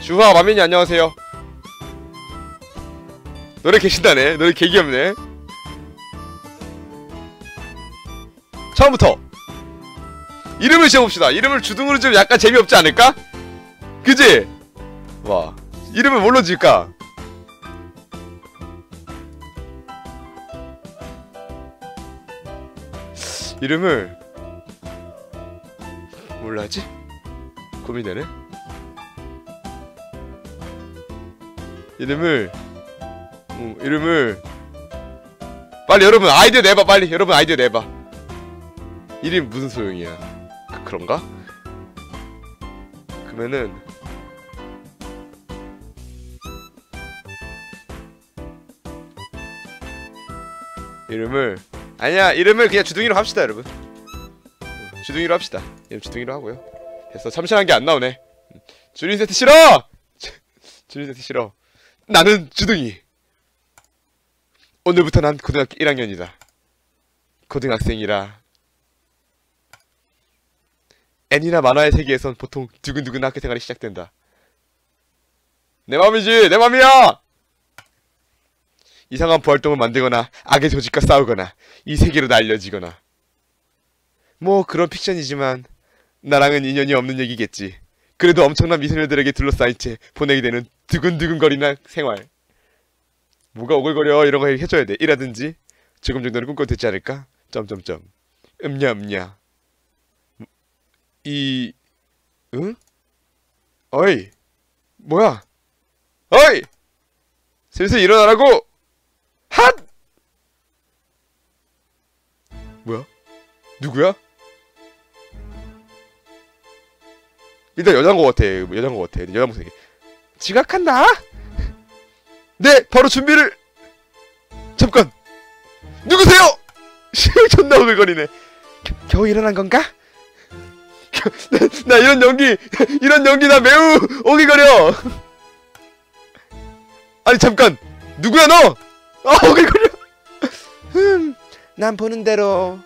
주화 마면이 안녕하세요. 노래 계신다네. 노래 개귀엽네. 처음부터 이름을 지어봅시다. 이름을 주둥으로 지으면 약간 재미없지 않을까? 그지? 와 이름을 뭘로 지을까? 이름을 하지? 고민되네. 이름을 음, 이름을 빨리 여러분 아이디어 내봐 빨리. 여러분 아이디어 내봐. 이름 무슨 소용이야? 그, 그런가? 그러면은 이름을 아니야 이름을 그냥 주둥이로 합시다 여러분. 음, 주둥이로 합시다. 이름 주둥이로 하고요. 됐어. 참신한 게 안 나오네. 음, 주린 세트 싫어! 주린 세트 싫어 나는 주둥이. 오늘부터 난 고등학교 1학년이다. 고등학생이라 애니나 만화의 세계에선 보통 두근두근 학교 생활이 시작된다. 내 맘이지 내 맘이야! 이상한 부활동을 만들거나 악의 조직과 싸우거나 이 세계로 날려지거나. 뭐 그런 픽션이지만 나랑은 인연이 없는 얘기겠지. 그래도 엄청난 미소녀들에게 둘러싸인 채 보내게 되는 두근두근거리는 생활. 뭐가 오글거려? 이런 거 해줘야 돼. 이라든지 조금 정도는 꿈꿔도 되지 않을까? 점점점. 음냐 음냐. 이 응? 어이 뭐야? 어이! 슬슬 일어나라고! 핫! 뭐야? 누구야? 일단 여자인 것 같아. 여자인 것 같아. 여자 목소리 지각한다? 네 바로 준비를. 잠깐. 누구세요? 존나 오글거리네. 겨, 겨우 일어난 건가? 나, 나 이런 연기 이런 연기 나 매우 오글거려. 아니 잠깐. 누구야 너? 아 오글거려. 흠 난 보는 대로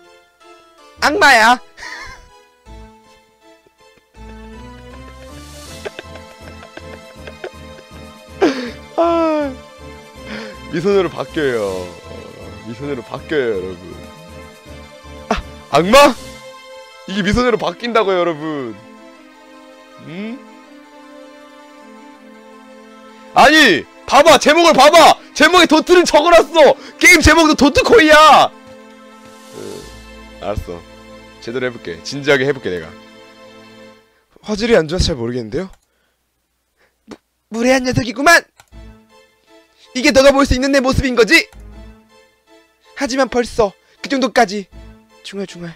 악마야 미소녀로 바뀌어요. 어, 미소녀로 바뀌어요 여러분. 아 악마? 이게 미소녀로 바뀐다고요 여러분. 음? 아니 봐봐 제목을 봐봐. 제목에 도트를 적어놨어. 게임 제목도 도트코이야. 어, 알았어. 제대로 해볼게. 진지하게 해볼게 내가. 화질이 안 좋아서 잘 모르겠는데요? 무, 무례한 녀석이구만 이게 너가 볼 수 있는 내 모습인 거지? 하지만 벌써 그 정도까지 중얼중얼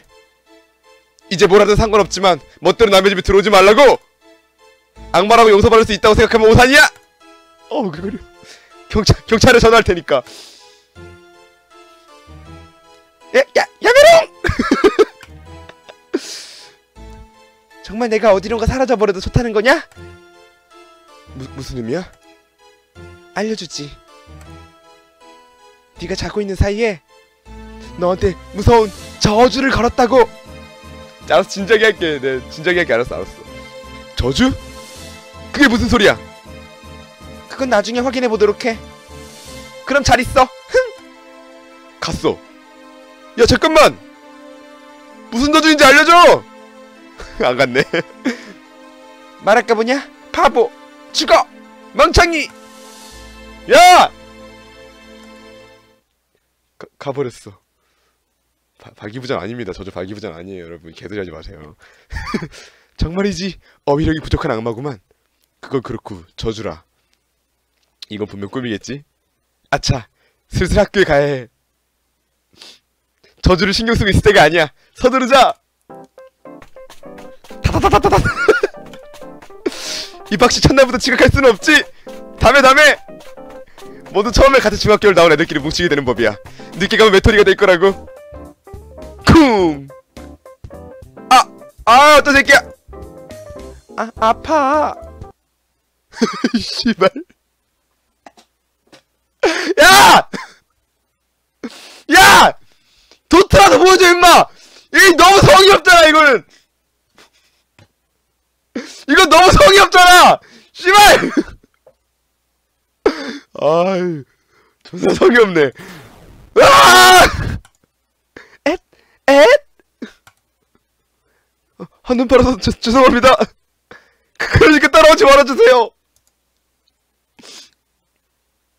이제 뭐라든 상관없지만 멋대로 남의 집에 들어오지 말라고 악마라고 용서받을 수 있다고 생각하면 오산이야 어우 그거려 경찰 경찰에 전화할 테니까 야, 야, 야메롱! 정말 내가 어디론가 사라져버려도 좋다는 거냐? 무, 무슨 의미야? 알려주지 네가 자고 있는 사이에 너한테 무서운 저주를 걸었다고. 알았어 진작에 할게. 네 진작에 할게. 알았어 알았어. 저주? 그게 무슨 소리야? 그건 나중에 확인해 보도록 해. 그럼 잘 있어. 흥! 갔어. 야 잠깐만! 무슨 저주인지 알려줘! 안 갔네. 말할까 보냐? 바보 죽어! 멍청이! 야 가, 가버렸어 바, 발기부전 아닙니다. 저저 발기부전 아니에요, 여러분. 개들이 하지 마세요. 정말이지 어휘력이 부족한 악마구만. 그건 그렇고 저주라. 이건 분명 꿈이겠지? 아차, 슬슬 학교에 가야 해. 저주를 신경 쓰고 있을 때가 아니야. 서두르자. 타타타타타타. 입학시 첫날부터 지각할 수는 없지. 다음에 다음에. 모두 처음에 같은 중학교를 나온 애들끼리 뭉치게 되는 법이야. 늦게 가면 외톨이가 될 거라고. 쿵! 아! 아, 또 새끼야! 아, 아파! 씨발. 야! 야! 도트라도 보여줘, 임마! 이 너무 성의 없잖아, 이거는! 이건 너무 성의 없잖아! 씨발! 아이, 존나 성의 없네. 아! 엣, 엣! 어, 한눈 팔아서 저, 죄송합니다. 그- 그러니까 따라오지 말아주세요.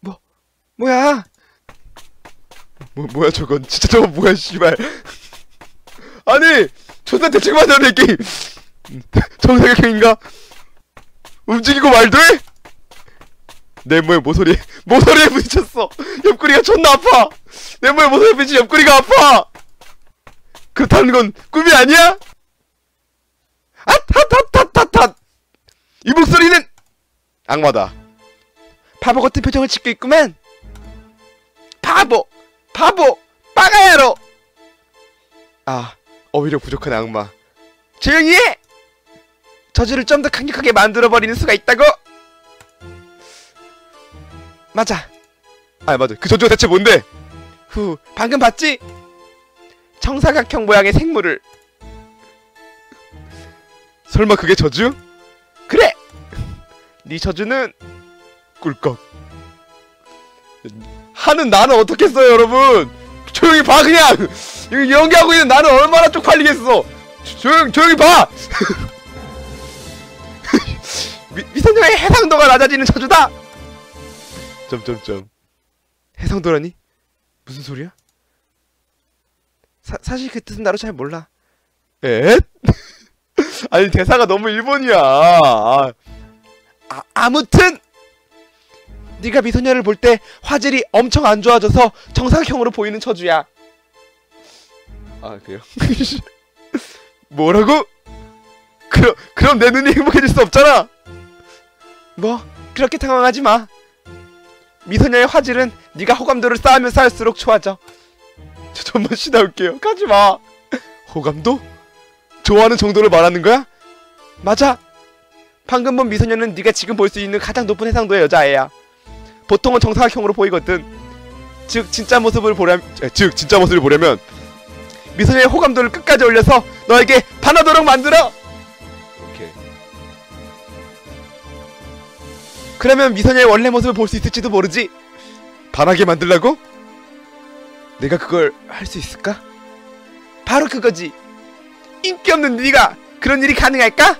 뭐, 뭐야? 뭐, 뭐야 저건? 진짜 저건 뭐야, 씨발. 아니, 존나 대충 맞았네, 게임. 정사각형인가? 움직이고 말도 해? 네모에 모서리 모서리에 부딪혔어. 옆구리가 존나 아파. 네모에 모서리에 부딪힌 옆구리가 아파. 그렇다는 건 꿈이 아니야? 아타타타타타 이 목소리는 악마다. 바보 같은 표정을 짓고 있구만. 바보 바보 빠가야로. 아 어휘력 부족한 악마. 조용히 해. 저주를 좀 더 강력하게 만들어버리는 수가 있다고 맞아. 아 맞아. 그 저주가 대체 뭔데? 후 방금 봤지? 정사각형 모양의 생물을. 설마 그게 저주? 그래. 네 저주는 꿀꺽. 하는 나는 어떻게 써요, 여러분? 조용히 봐 그냥. 이거 연기하고 있는 나는 얼마나 쪽팔리겠어. 조- 조용 조용히 봐. 미, 미소녀의 해상도가 낮아지는 저주다. 점점점 해상도라니? 무슨 소리야? 사, 사실 그 뜻은 나도 잘 몰라 에? 아니 대사가 너무 일본이야 아, 아, 아무튼 네가 미소녀를 볼 때 화질이 엄청 안 좋아져서 정상형으로 보이는 처주야 아 그래요? 뭐라고? 그럼 그럼 내 눈이 행복해질 수 없잖아 뭐 그렇게 당황하지 마 미소녀의 화질은 네가 호감도를 쌓으면 쌓을수록 좋아져. 저 좀만 쉬다 올게요. 가지 마. 호감도? 좋아하는 정도를 말하는 거야? 맞아. 방금 본 미소녀는 네가 지금 볼 수 있는 가장 높은 해상도의 여자애야. 보통은 정사각형으로 보이거든. 즉 진짜 모습을 보려 즉 진짜 모습을 보려면 미소녀의 호감도를 끝까지 올려서 너에게 반하도록 만들어. 그러면 미소녀의 원래 모습을 볼 수 있을지도 모르지. 반하게 만들라고? 내가 그걸 할 수 있을까? 바로 그거지. 인기 없는 네가 그런 일이 가능할까?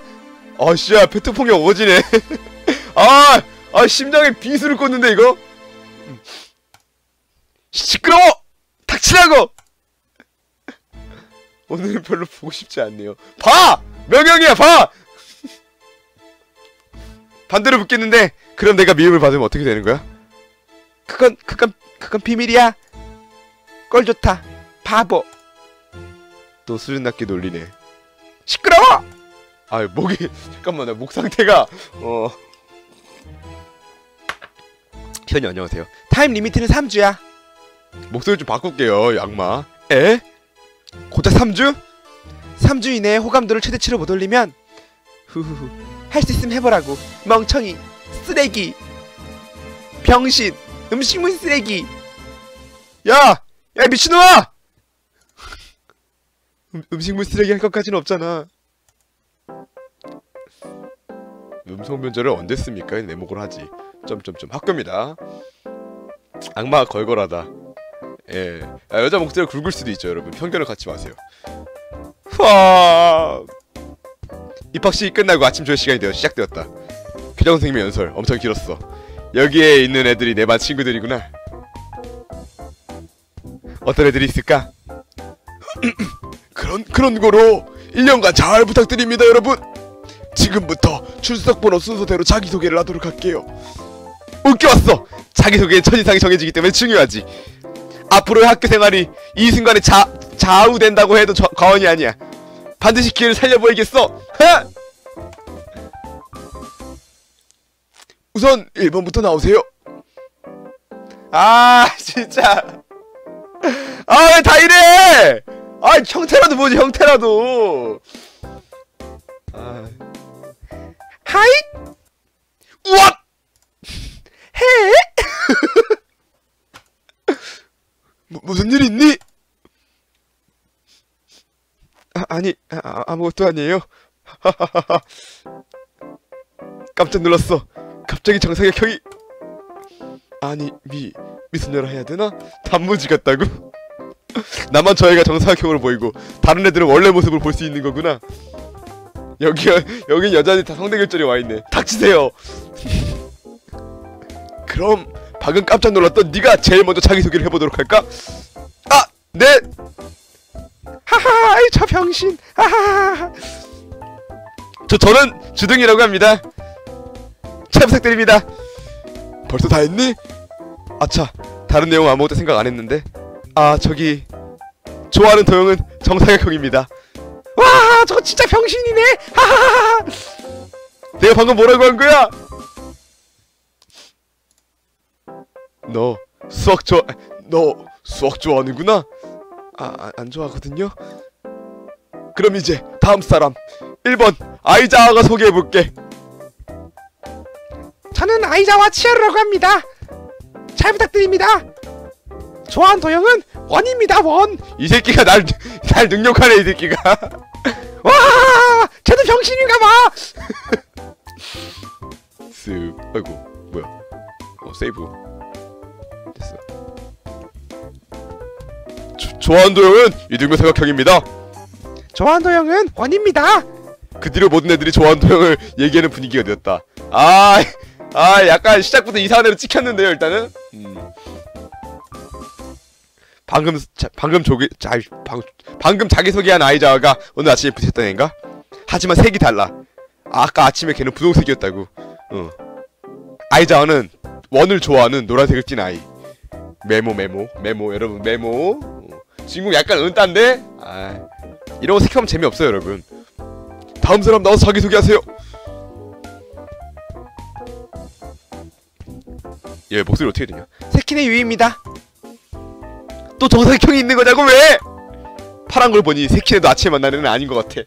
아씨야 페트풍이 어거지네. 아, 아 심장에 비수를 꽂는데 이거. 시끄러워! 닥치라고! 오늘은 별로 보고 싶지 않네요. 봐! 명령이야 봐! 반대로 묻겠는데 그럼 내가 미움을 받으면 어떻게 되는 거야? 그건 그건 그건 비밀이야. 꼴 좋다. 바보. 또 수준 낮게 놀리네. 시끄러워. 아 목이 잠깐만 나 목 상태가 어. 현이 안녕하세요. Time limit는 3주야. 목소리 좀 바꿀게요, 양마. 에? 고작 3주? 3주 이내에 호감도를 최대치로 못 올리면 후후후 할 수 있으면 해보라고. 멍청이 쓰레기 병신 음식물 쓰레기. 야! 야 미친놈아! 음, 음식물 쓰레기 할 것까지는 없잖아. 음성 변조를 언제 씁니까? 내목을 하지. 점점점 학교입니다. 악마가 걸걸하다. 예. 아, 여자 목소리가 굵을 수도 있죠 여러분. 편견을 갖지 마세요. 와 입학식이 끝나고 아침 조회 시간이 되어 시작되었다. 교장 선생님의 연설 엄청 길었어. 여기에 있는 애들이 내 반 친구들이구나. 어떤 애들이 있을까? 그런 그런 거로 1년간 잘 부탁드립니다 여러분. 지금부터 출석 번호 순서대로 자기소개를 하도록 할게요. 웃겨왔어. 자기소개의 첫인상이 정해지기 때문에 중요하지. 앞으로의 학교 생활이 이 순간에 자, 좌우된다고 해도 저, 과언이 아니야 반드시 기회를 살려보이겠어. 하! 우선 1번부터 나오세요. 아 진짜. 아 왜 다 이래? 아 형태라도 뭐지 형태라도. 아. 하이! 해! 무, 무슨 일 있니 아, 아니 아, 아무것도 아니에요 깜짝 놀랐어. 갑자기 정상의 형이 아니 미 미소녀라 해야 되나? 단무지 같다고? 나만 저 애가 정상형으로 보이고 다른 애들은 원래 모습을 볼 수 있는 거구나. 여기 여기 여자들이 다 성대결절이 와 있네. 닥치세요. 그럼 방금 깜짝 놀랐던 네가 제일 먼저 자기 소개를 해보도록 할까? 아, 네. 하하, 저 병신. 하하. 저 저는 주둥이라고 합니다. 잘 부탁드립니다. 벌써 다 했니? 아차, 다른 내용 아무것도 생각 안 했는데. 아, 저기 좋아하는 도영은 정상혁 형입니다. 와, 저거 진짜 병신이네. 하하하. 내가 방금 뭐라고 한 거야? 너 수학 좋아 너 수학 좋아하는구나 아 안 좋아하거든요 그럼 이제 다음 사람 1번 아이자가 소개해볼게 저는 아이자와 치아루라고 합니다. 잘 부탁드립니다. 좋아하는 도형은 원입니다. 원. 이 새끼가 날, 날 능력하네 이 새끼가 와, 쟤도 병신인가 봐. 쓱 아이고 뭐야 어 세이브 됐어 조, 좋아하는 도형은 이등병 사각형입니다 좋아하는 도형은 원입니다. 그 뒤로 모든 애들이 좋아하는 도형을 얘기하는 분위기가 되었다. 아, 아, 약간 시작부터 이상한 애로 찍혔는데요, 일단은. 음. 방금 자, 방금 조기 자, 방, 방금 자기 소개한 아이자가 오늘 아침에 부딪혔던 애인가? 하지만 색이 달라. 아, 아까 아침에 걔는 분홍색이었다고. 어. 아이자는 원을 좋아하는 노란색을 띤 아이. 메모 메모 메모 여러분 메모. 어. 주인공 약간 은따인데. 아, 이런 거 색하면 재미없어요, 여러분. 다음 사람 나와서 자기 소개하세요. 얘 목소리 어떻게 되냐? 세킨의 유입니다. 또 정상형이 있는 거냐고 왜? 파란 걸 보니 세키네도 아침에 만나는 애는 아닌 것 같아.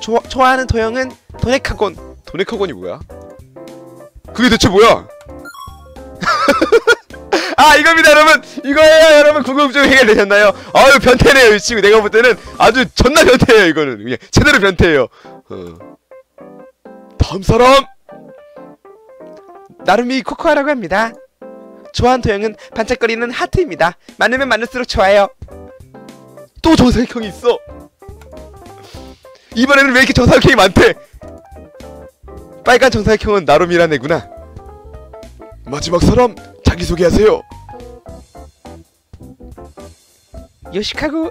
좋아, 좋아하는 도형은 도네카곤. 도네카곤이 뭐야? 그게 대체 뭐야? 아 이겁니다 여러분 이거예요 여러분 궁금증 해결되셨나요? 아유 변태네요 이 친구 내가 볼 때는 아주 존나 변태예요 이거는 그냥 제대로 변태예요 어. 다음 사람 나루미 코코아라고 합니다. 좋아하는 도형은 반짝거리는 하트입니다. 많으면 많을수록 좋아요. 또 정상형이 있어 이번에는 왜 이렇게 정상형이 많대 빨간 정상형은 나름이란 애구나 마지막 사람 자기소개하세요 요시카구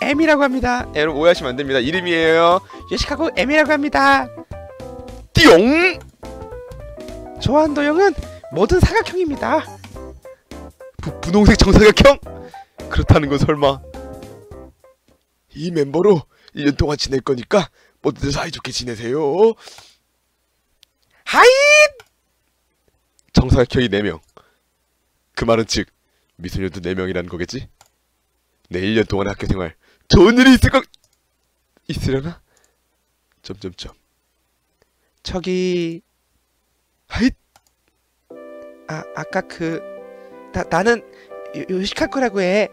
M이라고 합니다. 여러분 오해하시면 안 됩니다 이름이에요 요시카구 M이라고 합니다. 띠용 좋아하는 도형은 모든 사각형입니다. 부, 분홍색 정사각형? 그렇다는 건 설마 이 멤버로 1년 동안 지낼 거니까 모두들 사이좋게 지내세요 하이! 정사각형이 4명 그 말은 즉 미소녀도 4명이라는 거겠지? 내 1년 동안 학교 생활 좋은 일이 있을 것 있으려나? 점점점 저기 하잇 아 아까 그 나 나는 요, 요시카쿠라고 해.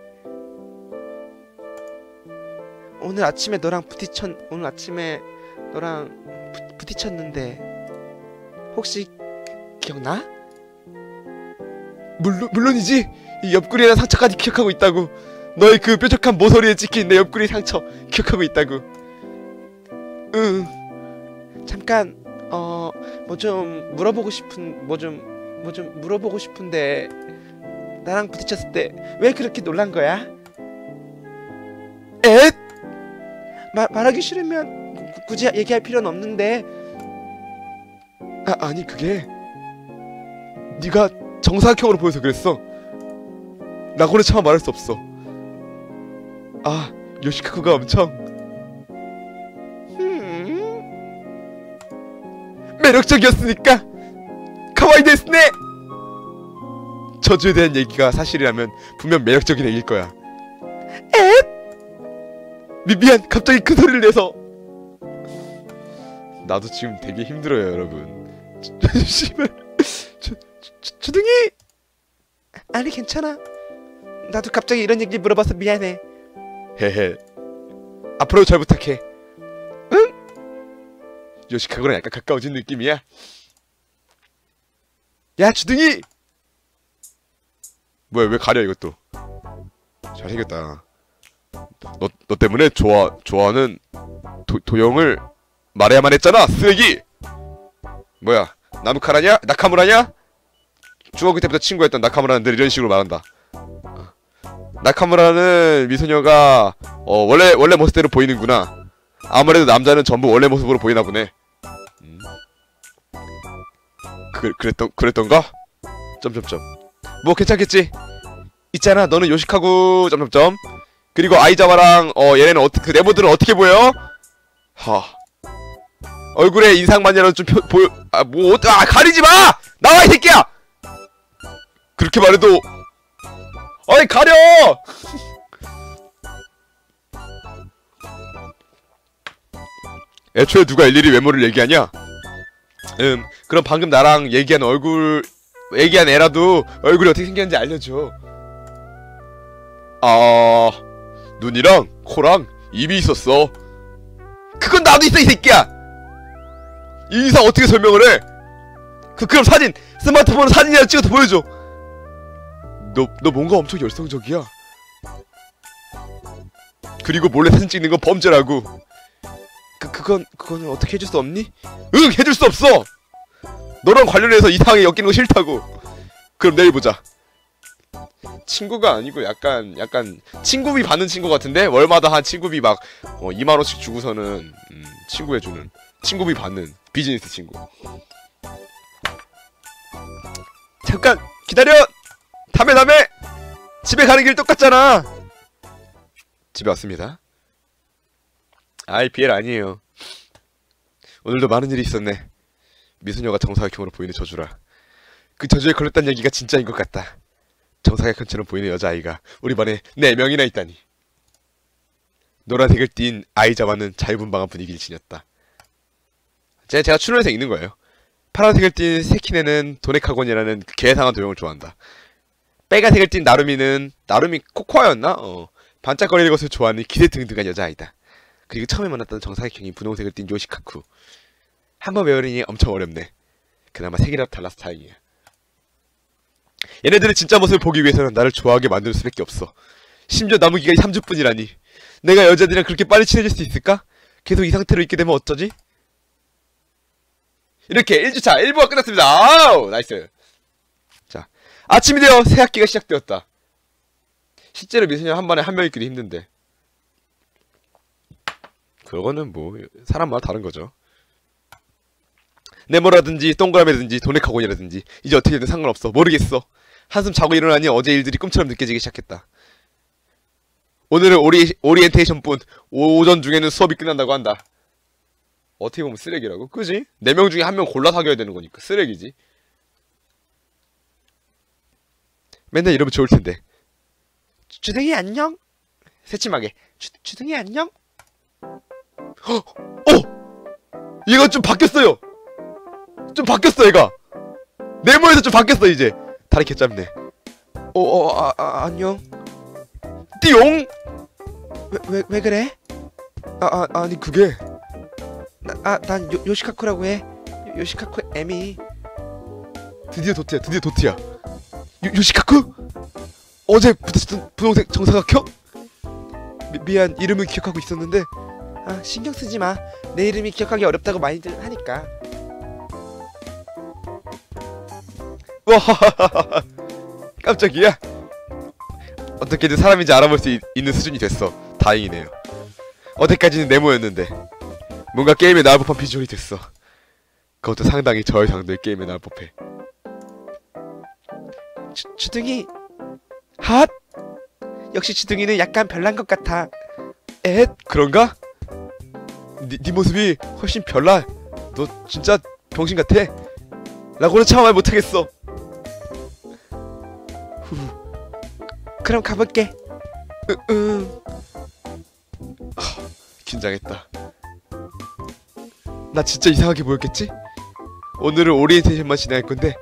오늘 아침에 너랑 부딪혔 오늘 아침에 너랑 부, 부딪혔는데 혹시 기억나? 물론 물론이지. 이 옆구리랑 상처까지 기억하고 있다고. 너의 그 뾰족한 모서리에 찍힌 내 옆구리 상처 기억하고 있다고. 응 잠깐 어 뭐 좀 물어보고 싶은 뭐 좀 뭐 좀 물어보고 싶은데 나랑 부딪혔을 때 왜 그렇게 놀란 거야? 엣? 말 말하기 싫으면 구- 굳이 얘기할 필요는 없는데. 아, 아니 그게 네가 정사각형으로 보여서 그랬어. 라고는 차마 말할 수 없어. 아 요시카쿠가 엄청. 음, 매력적이었으니까. 카와이 데스네! 저주에 대한 얘기가 사실이라면 분명 매력적인 애일 거야. 엣 미, 미안 갑자기 큰 소리를 내서. 나도 지금 되게 힘들어요 여러분. 씨발 주, 주, 주둥이 아니 괜찮아 나도 갑자기 이런 얘기 물어봐서 미안해 헤헤 앞으로 잘 부탁해 응? 요시카고랑 약간 가까워진 느낌이야. 야 주둥이! 뭐야 왜 가려 이것도? 잘생겼다. 너, 너 때문에 좋아 좋아하는 도, 도영을 말해야만 했잖아 쓰레기. 뭐야 나무카라냐? 나카무라냐? 중학교 때부터 친구였던 나카무라는 늘 이런 식으로 말한다. 나카무라는 미소녀가 어 원래 원래 모습대로 보이는구나. 아무래도 남자는 전부 원래 모습으로 보이나 보네. 음. 그 그랬던 그랬던가? 점점점. 뭐 괜찮겠지. 있잖아 너는 요시카구 점점점. 그리고 아이자와랑 어 얘네는 어떻게 그 네모들은 어떻게 보여? 하. 얼굴에 인상만이라도 좀 표, 보여 아뭐 아 가리지 마! 나와 이 새끼야! 그렇게 말해도 어이 가려! 애초에 누가 일일이 외모를 얘기하냐? 음, 그럼 방금 나랑 얘기한 얼굴, 얘기한 애라도 얼굴이 어떻게 생겼는지 알려줘. 아, 눈이랑 코랑 입이 있었어. 그건 나도 있어, 이 새끼야! 이 이상 어떻게 설명을 해? 그, 그럼 사진! 스마트폰으로 사진이라도 찍어서 보여줘! 너, 너 뭔가 엄청 열성적이야. 그리고 몰래 사진 찍는 건 범죄라고. 그, 그건, 그거는 어떻게 해줄 수 없니? 응! 해줄 수 없어! 너랑 관련해서 이상하게 엮이는 거 싫다고. 그럼 내일 보자. 친구가 아니고 약간, 약간, 친구비 받는 친구 같은데? 월마다 한 친구비 막, 어, 2만원씩 주고서는, 음, 친구해주는. 친구비 받는 비즈니스 친구. 잠깐! 기다려! 담배 담배! 집에 가는 길 똑같잖아! 집에 왔습니다. 아이 비엘 아니에요. 오늘도 많은 일이 있었네. 미소녀가 정사각형으로 보이는 저주라. 그 저주에 걸렸단 얘기가 진짜인 것 같다. 정사각형처럼 보이는 여자아이가 우리 반에 4명이나 있다니. 노란색을 띤 아이자와는 자유분방한 분위기를 지녔다. 제, 제가 출연해서 읽는 거예요. 파란색을 띤 세키네는 도네카곤이라는 그 개상한 도형을 좋아한다. 빨간색을 띤 나루미는 나루미 코코아였나? 어. 반짝거리는 것을 좋아하는 기세등등한 여자아이다. 그리고 처음에 만났던 정사각형인 분홍색을 띤 요시카쿠. 한 번 외우려니 엄청 어렵네. 그나마 색이라도 달라서 다행이야. 얘네들의 진짜 모습을 보기 위해서는 나를 좋아하게 만들 수밖에 없어. 심지어 남은 기간이 3주뿐이라니. 내가 여자들이랑 그렇게 빨리 친해질 수 있을까? 계속 이 상태로 있게 되면 어쩌지? 이렇게 1주차 1부가 끝났습니다. 아우! Nice. 자, 아침이 되어 새 학기가 시작되었다. 실제로 미소녀 한 번에 한 명 있기도 힘든데. 그거는 뭐 사람마다 다른 거죠. 네모라든지 동그라미라든지 도네카곤이라든지 이제 어떻게든 상관없어 모르겠어 한숨 자고 일어나니 어제 일들이 꿈처럼 느껴지기 시작했다 오늘은 오리, 오리엔테이션뿐 오전 중에는 수업이 끝난다고 한다 어떻게 보면 쓰레기라고? 그지? 네 명 중에 한 명 골라 사귀어야 되는 거니까 쓰레기지 맨날 이러면 좋을 텐데. 주둥이 안녕? 새침하게. 주, 주둥이 안녕? 어! 어! 얘가 좀 바뀌었어요. 좀 바뀌었어 얘가. 네모에서 좀 바뀌었어 이제. 다리 개짧네. 어 어 아, 아, 안녕? 띠용? 왜, 왜 그래? 아, 아 아니 그게. 아난 요시카쿠라고 해. 요- 요시카쿠 에미. 드디어 도트야 드디어 도트야 요, 요시카쿠? 어제 부딪혔던 분홍색 정사각 형 미, 미안 이름은 기억하고 있었는데. 아 신경 쓰지 마내 이름이 기억하기 어렵다고 많이들 하니까. 와 깜짝이야. 어떻게든 사람인지 알아볼 수 있, 는 수준이 됐어. 다행이네요. 어제까지는 네모였는데. 뭔가 게임에 나올 법한 비주얼이 됐어. 그것도 상당히 저해상도의 게임에 나올 법해 주, 주둥이 핫 역시 주둥이는 약간 별난 것 같아 엣? 그런가? 네, 네 모습이 훨씬 별나 너 진짜 병신 같아 라고는 참말 못하겠어 그럼 가볼게 으, 으. 하, 긴장했다. 나 진짜 이상하게 보였겠지? 오늘은 오리엔테이션만 진행할 건데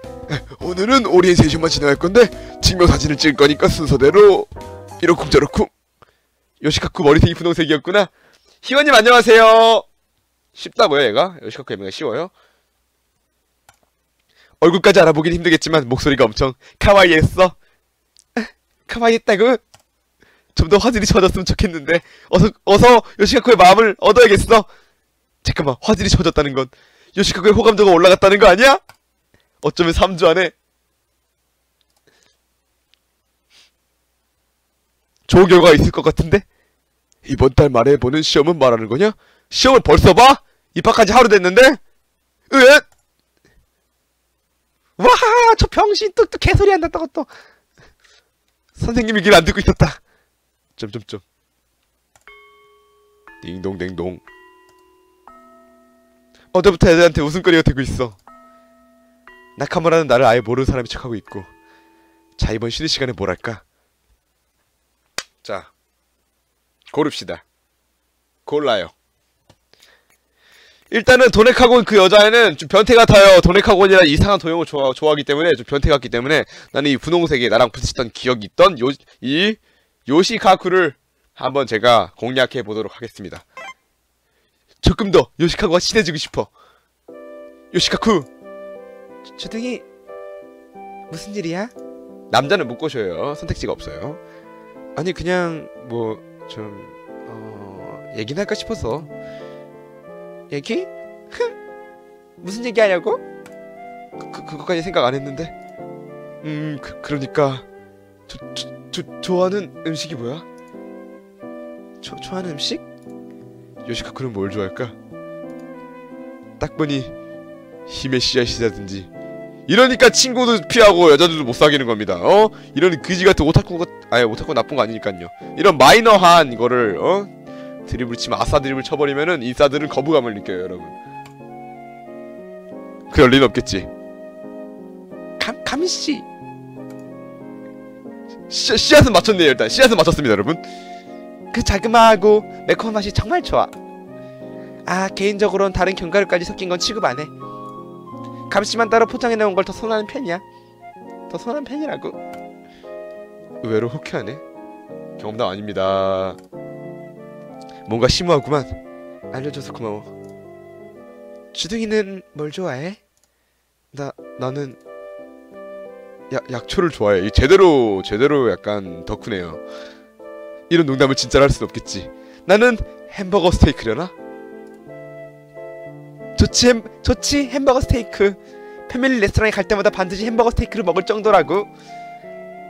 오늘은 오리엔테이션만 진행할 건데 증명사진을 찍을 거니까 순서대로 이렇쿵 저렇쿵 요시카쿠 머리색이 분홍색이었구나 희원님 안녕하세요 쉽다고요 얘가? 요시카쿠 애매가 쉬워요? 얼굴까지 알아보긴 힘들겠지만 목소리가 엄청 카와이했어 카와이했다고? 좀 더 화질이 좋아졌으면 좋겠는데 어서 어서 요시카쿠의 마음을 얻어야겠어 잠깐만 화질이 좋아졌다는 건 요시카쿠의 호감도가 올라갔다는 거 아니야? 어쩌면 3주 안에 좋은 결과가 있을 것 같은데? 이번 달 말에 보는 시험은 말하는 거냐? 시험을 벌써 봐? 입학까지 하루 됐는데? 으엣! 와, 저 병신 또, 또 개소리 한다, 또, 또. 선생님이 길 안 듣고 있었다. 점점점. 딩동댕동. 어제부터 애들한테 웃음거리가 되고 있어. 나카무라는 나를 아예 모르는 사람이 척하고 있고. 자, 이번 쉬는 시간에 뭘 할까? 자, 고릅시다. 골라요. 일단은 도네카곤 그 여자애는 좀 변태 같아요. 도네카곤이라 이상한 도형을 좋아, 좋아하기 때문에 좀 변태 같기 때문에 나는 이 분홍색에 나랑 부딪혔던 기억이 있던 요, 이 요시카쿠를 한번 제가 공략해 보도록 하겠습니다. 조금 더 요시카쿠와 친해지고 싶어. 요시카쿠 주둥이 무슨 일이야? 남자는 못 꼬셔요. 선택지가 없어요. 아니 그냥 뭐좀 어... 얘기나 할까 싶어서 얘기? 무슨 얘기 하냐고? 그, 그, 그거까지 생각 안 했는데. 음, 그, 그러니까 저, 저, 저, 좋아하는 음식이 뭐야? 조, 좋아하는 음식? 요시카쿠는 뭘 좋아할까? 딱 보니 씨앗이라든지 이러니까 친구도 피하고 여자들도 못 사귀는 겁니다. 어? 이런 그지 같은 오타쿠가 아니 오타쿠 나쁜 거 아니니까요. 이런 마이너한 이거를 어? 드리블 치면 아싸 드리블 쳐버리면은 인싸들은 거부감을 느껴요, 여러분. 그럴 리는 없겠지. 감 감씨 씨, 씨앗은 맞췄네요, 일단. 씨앗은 맞췄습니다, 여러분. 그 자그마하고 매콤한 맛이 정말 좋아. 아 개인적으로는 다른 견과류까지 섞인 건 취급 안 해. 감씨만 따로 포장해 놓은 걸 더 선호하는 편이야. 더 선호하는 편이라고. 의외로 호쾌하네. 경험담 아닙니다. 뭔가 심오하구만. 알려줘서 고마워. 주둥이는 뭘 좋아해? 나 나는 약 약초를 좋아해. 이 제대로 제대로 약간 덕후네요. 이런 농담을 진짜로 할순 없겠지. 나는 햄버거 스테이크려나? 좋지 햄, 좋지 햄버거 스테이크. 패밀리 레스토랑에 갈 때마다 반드시 햄버거 스테이크를 먹을 정도라고.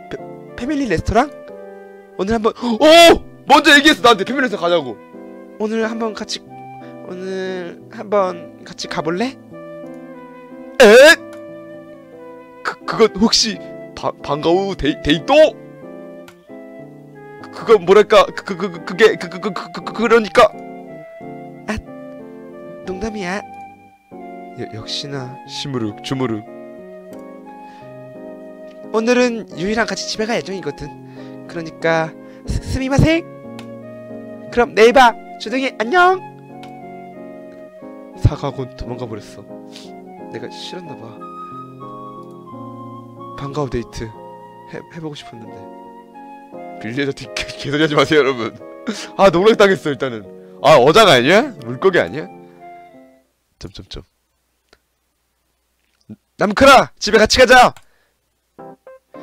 패, 패밀리 레스토랑? 오늘 한번 오! 먼저 얘기했어 나한테 family에서 가자고. 오늘 한번 같이 오늘 한번 같이 가볼래? 에? 그 그건 혹시 바, 방과후 デー デート? 그, 그건 뭐랄까 그 그 그 그게 그 그 그 그 그 그러니까 농담이야. 여, 역시나 시무룩 주무룩 오늘은 유이랑 같이 집에 갈 예정이거든. 그러니까 す, すみません. 그럼 내일 봐. 주둥이 안녕. 사과하곤 도망가 버렸어. 내가 싫었나 봐. 방과후 데이트 해 해보고 싶었는데 빌리에서 개소리 하지 마세요 여러분. 아 농락 당했어 일단은. 아 어장 아니야? 물고기 아니야? 점점점. 남크라 집에 같이 가자.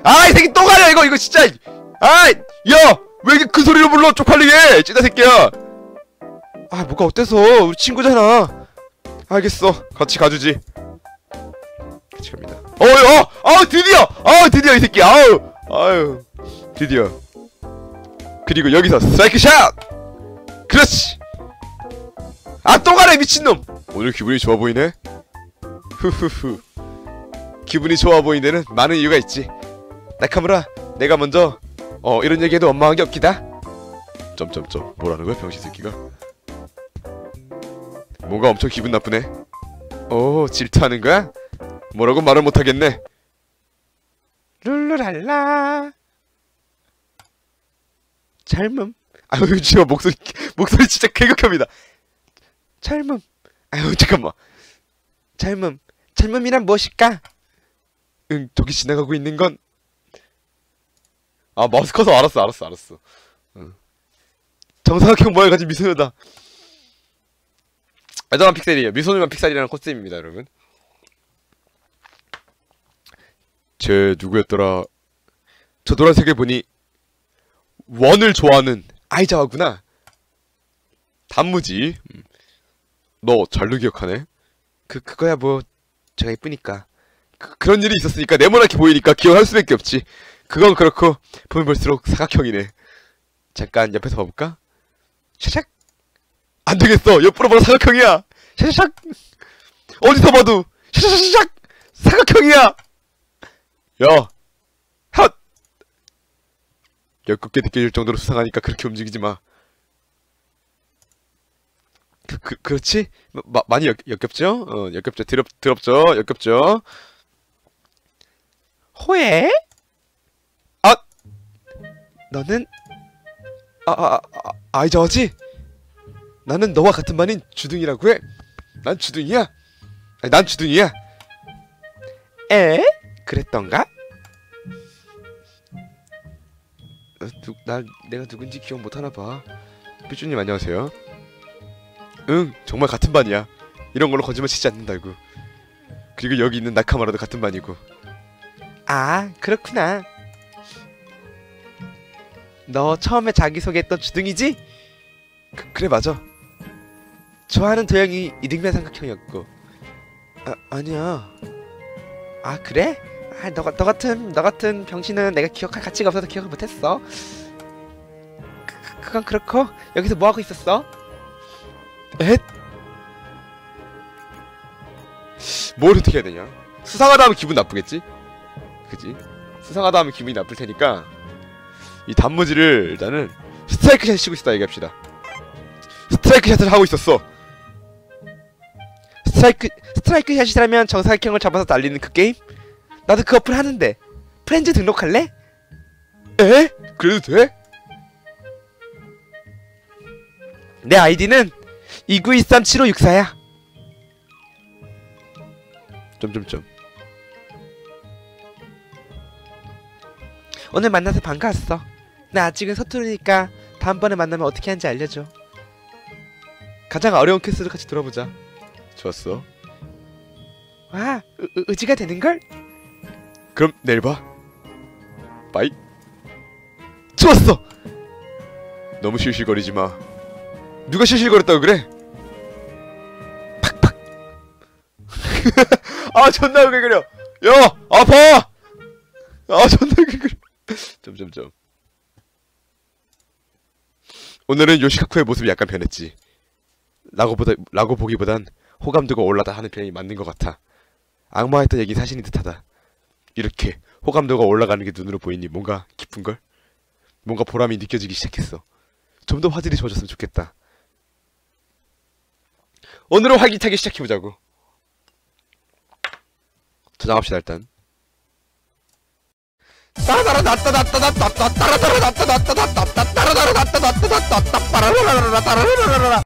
아이 새끼 또 가려 이거 이거 진짜. 아이 야왜 이렇게 그 소리로 불러 쪽팔리게 찌다 새끼야. 아 뭐가 어때서 우리 친구잖아. 알겠어 같이 가주지. 같이 갑니다. 어이 어, 아 드디어, 아 드디어 이 새끼, 아우, 아유, 드디어. 그리고 여기서 스트라이크 샷. 그렇지. 아 또 가래 미친놈. 오늘 기분이 좋아 보이네. 후후후. 기분이 좋아 보이는 데는 많은 이유가 있지. 나카무라, 내가 먼저 어 이런 얘기해도 원망한 게 없기다. 점점점 뭐라는 거야 병신 새끼가? 뭔가 엄청 기분 나쁘네. 오 질투하는 거야? 뭐라고 말을 못하겠네. 룰루랄라. 젊음. 아유 지금 목소리 목소리 진짜 개극합니다. 젊음. 아유 잠깐만. 젊음. 젊음이란 무엇일까? 응 저기 지나가고 있는 건. 아 마우스 커서 알았어 알았어 알았어. 응. 정사각형 모양 가진 미소녀다. 애정한 픽셀이에요. 미소님만 픽셀이라는 코스입니다, 여러분. 제 누구였더라? 저 노란색을 보니 원을 좋아하는 아이자와구나. 단무지. 음. 너 잘도 기억하네. 그 그거야 뭐 제가 이쁘니까. 그, 그런 일이 있었으니까 네모나게 보이니까 기억할 수밖에 없지. 그건 그렇고 보면 볼수록 사각형이네. 잠깐 옆에서 봐볼까? 샤샥. 안 되겠어. 옆으로 봐도 사각형이야. 샤샥. 어디서 봐도 샤샥 사각형이야. 야, 핫. 역겹게 느껴질 정도로 수상하니까 그렇게 움직이지 마. 그, 그 그렇지? 마, 많이 역, 역겹죠? 어, 역겹죠. 더럽, 더럽죠? 역겹죠? 호에? 아! 너는 아, 아, 아, 아이자지? 나는 너와 같은 반인 주둥이라고 해. 난 주둥이야. 아니, 난 주둥이야. 에? 그랬던가? 어, 누, 나 내가 누군지 기억 못 하나 봐. 삐쭈님 안녕하세요. 응, 정말 같은 반이야. 이런 걸로 거짓말 치지 않는다고. 그리고 여기 있는 나카마라도 같은 반이고. 아, 그렇구나. 너 처음에 자기소개했던 주둥이지? 그, 그래 맞아. 좋아하는 도형이 이등변 삼각형이었고. 아, 아니야. 아, 그래? 아, 너, 너 같은 너 같은 병신은 내가 기억할 가치가 없어서 기억을 못했어. 그, 그- 그건 그렇고 여기서 뭐 하고 있었어? 엣? 뭘 어떻게 해야 되냐? 수상하다 하면 기분 나쁘겠지? 그지? 수상하다 하면 기분이 나쁠 테니까 이 단무지를 일단은 스트라이크 샷 치고 있다 얘기합시다. 스트라이크 샷을 하고 있었어. 스트라이크 스트라이크 샷이라면 정사각형을 잡아서 날리는 그 게임? 나도 그 어플 하는데 friends 등록할래? 에? 그래도 돼? 내 아이디는 29237564야. 점점점. 오늘 만나서 반가웠어. 나 아직은 서투르니까 다음번에 만나면 어떻게 하는지 알려줘. 가장 어려운 quest를 같이 돌아보자. 좋았어. 와, 의, 의- 의지가 되는걸? 그럼 내일 봐. Bye. 좋았어. 너무 실실거리지 마. 누가 실실거렸다고 그래? 팍팍. 아 존나 웃겨 그려. 야 아파. 아 존나 웃겨 그려. 점점점. 오늘은 요시카쿠의 모습이 약간 변했지. 라고 보다 라고 보기보단 호감도가 올라다 하는 표현이 맞는 것 같아. 악마했던 얘기 사실인 듯하다. 이렇게 호감도가 올라가는 게 눈으로 보이니 뭔가 기쁜 걸? 뭔가 보람이 느껴지기 시작했어. 좀 더 화질이 좋아졌으면 좋겠다. 오늘은 활기차게 시작해보자고. 저장합시다 일단. 따라따라 나따 나따 나따 따라따라 나따 나따 나따 따라따라 나따 나따 나따 따라라라라 따라라라라